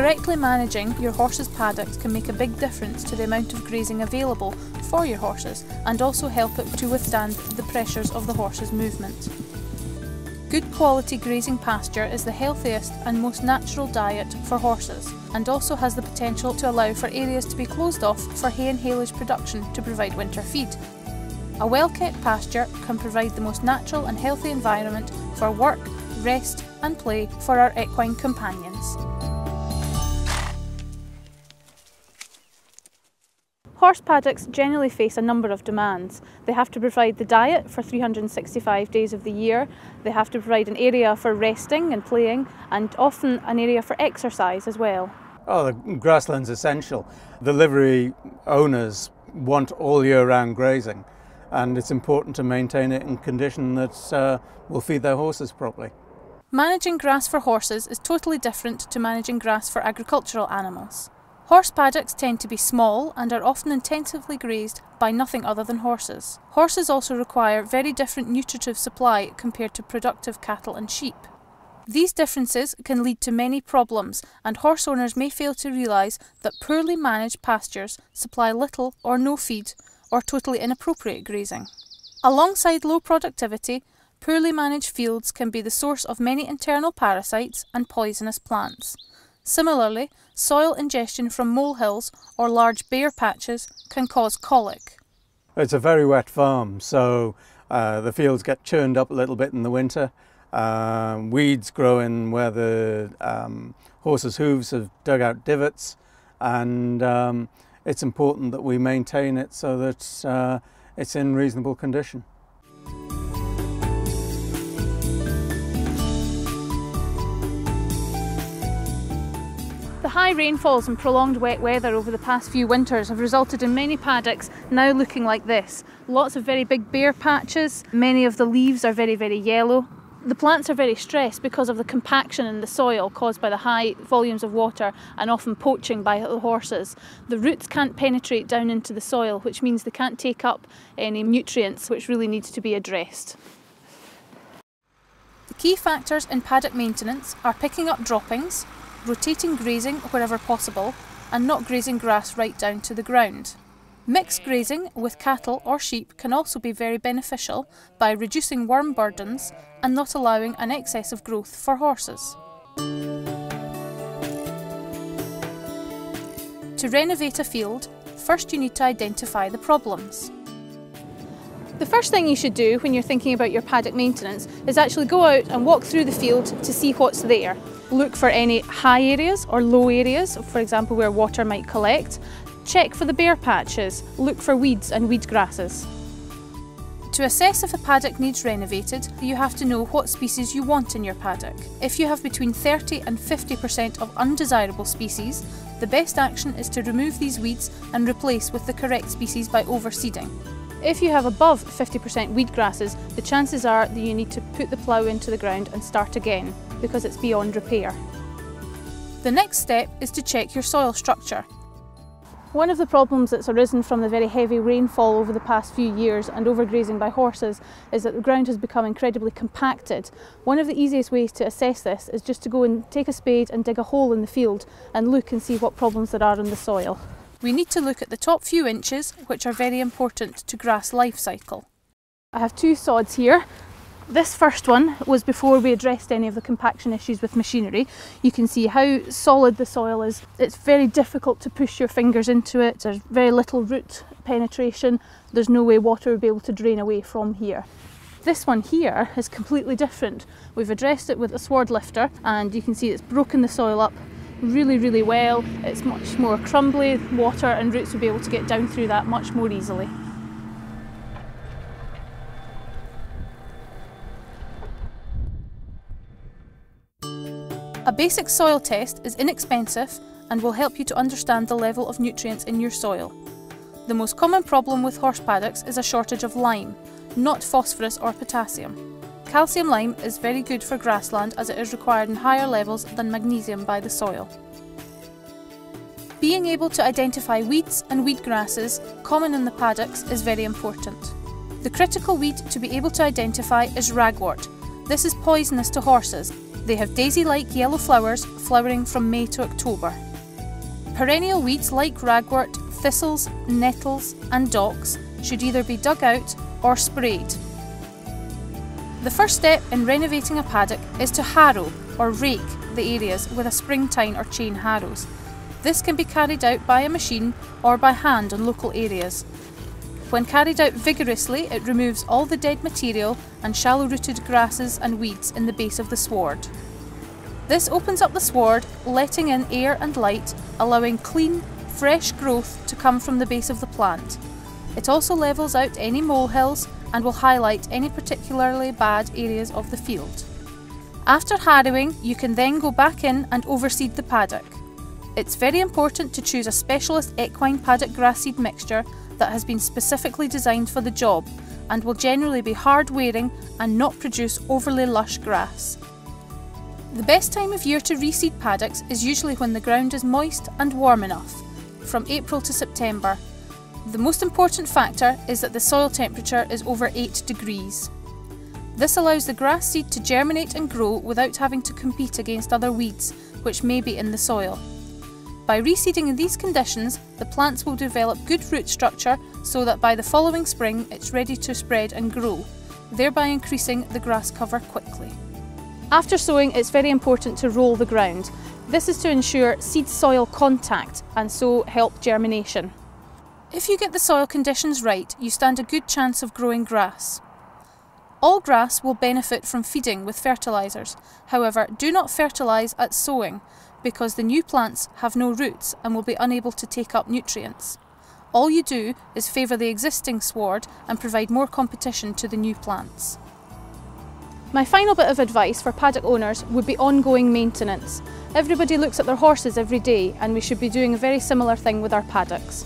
Correctly managing your horse's paddocks can make a big difference to the amount of grazing available for your horses and also help it to withstand the pressures of the horse's movement. Good quality grazing pasture is the healthiest and most natural diet for horses and also has the potential to allow for areas to be closed off for hay and haylage production to provide winter feed. A well kept pasture can provide the most natural and healthy environment for work, rest and play for our equine companions. Horse paddocks generally face a number of demands. They have to provide the diet for 365 days of the year, they have to provide an area for resting and playing, and often an area for exercise as well. Oh, the grassland's essential. The livery owners want all year round grazing, and it's important to maintain it in condition that uh, will feed their horses properly. Managing grass for horses is totally different to managing grass for agricultural animals. Horse paddocks tend to be small and are often intensively grazed by nothing other than horses. Horses also require very different nutritive supply compared to productive cattle and sheep. These differences can lead to many problems, and horse owners may fail to realise that poorly managed pastures supply little or no feed or totally inappropriate grazing. Alongside low productivity, poorly managed fields can be the source of many internal parasites and poisonous plants. Similarly, soil ingestion from molehills or large bare patches can cause colic. It's a very wet farm, so uh, the fields get churned up a little bit in the winter. Um, weeds grow in where the um, horses' hooves have dug out divots, and um, it's important that we maintain it so that uh, it's in reasonable condition. High rainfalls and prolonged wet weather over the past few winters have resulted in many paddocks now looking like this. Lots of very big bare patches, many of the leaves are very, very yellow. The plants are very stressed because of the compaction in the soil caused by the high volumes of water and often poaching by the horses. The roots can't penetrate down into the soil, which means they can't take up any nutrients, which really needs to be addressed. The key factors in paddock maintenance are picking up droppings, rotating grazing wherever possible, and not grazing grass right down to the ground. Mixed grazing with cattle or sheep can also be very beneficial by reducing worm burdens and not allowing an excess of growth for horses. To renovate a field, first you need to identify the problems. The first thing you should do when you're thinking about your paddock maintenance is actually go out and walk through the field to see what's there. Look for any high areas or low areas, for example where water might collect. Check for the bare patches, look for weeds and weed grasses. To assess if a paddock needs renovated, you have to know what species you want in your paddock. If you have between 30 and 50% of undesirable species, the best action is to remove these weeds and replace with the correct species by overseeding. If you have above 50% weed grasses, the chances are that you need to put the plough into the ground and start again because it's beyond repair. The next step is to check your soil structure. One of the problems that's arisen from the very heavy rainfall over the past few years and overgrazing by horses is that the ground has become incredibly compacted. One of the easiest ways to assess this is just to go and take a spade and dig a hole in the field and look and see what problems there are in the soil. We need to look at the top few inches, which are very important to grass life cycle. I have two sods here. This first one was before we addressed any of the compaction issues with machinery. You can see how solid the soil is. It's very difficult to push your fingers into it. There's very little root penetration. There's no way water would be able to drain away from here. This one here is completely different. We've addressed it with a sward lifter and you can see it's broken the soil up really, really well. It's much more crumbly, water and roots will be able to get down through that much more easily. A basic soil test is inexpensive and will help you to understand the level of nutrients in your soil. The most common problem with horse paddocks is a shortage of lime, not phosphorus or potassium. Calcium lime is very good for grassland as it is required in higher levels than magnesium by the soil. Being able to identify weeds and weed grasses common in the paddocks is very important. The critical weed to be able to identify is ragwort. This is poisonous to horses They have daisy-like yellow flowers flowering from May to October. Perennial weeds like ragwort, thistles, nettles and docks should either be dug out or sprayed. The first step in renovating a paddock is to harrow or rake the areas with a spring tine or chain harrows. This can be carried out by a machine or by hand on local areas. When carried out vigorously, it removes all the dead material and shallow rooted grasses and weeds in the base of the sward. This opens up the sward, letting in air and light, allowing clean, fresh growth to come from the base of the plant. It also levels out any molehills and will highlight any particularly bad areas of the field. After harrowing, you can then go back in and overseed the paddock. It's very important to choose a specialist equine paddock grass seed mixture that has been specifically designed for the job and will generally be hard wearing and not produce overly lush grass. The best time of year to reseed paddocks is usually when the ground is moist and warm enough, from April to September. The most important factor is that the soil temperature is over 8 degrees. This allows the grass seed to germinate and grow without having to compete against other weeds, which may be in the soil. By reseeding in these conditions, the plants will develop good root structure so that by the following spring it's ready to spread and grow, thereby increasing the grass cover quickly. After sowing, it's very important to roll the ground. This is to ensure seed-soil contact and so help germination. If you get the soil conditions right, you stand a good chance of growing grass. All grass will benefit from feeding with fertilisers. However, do not fertilise at sowing because the new plants have no roots and will be unable to take up nutrients. All you do is favour the existing sward and provide more competition to the new plants. My final bit of advice for paddock owners would be ongoing maintenance. Everybody looks at their horses every day and we should be doing a very similar thing with our paddocks.